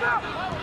Stop!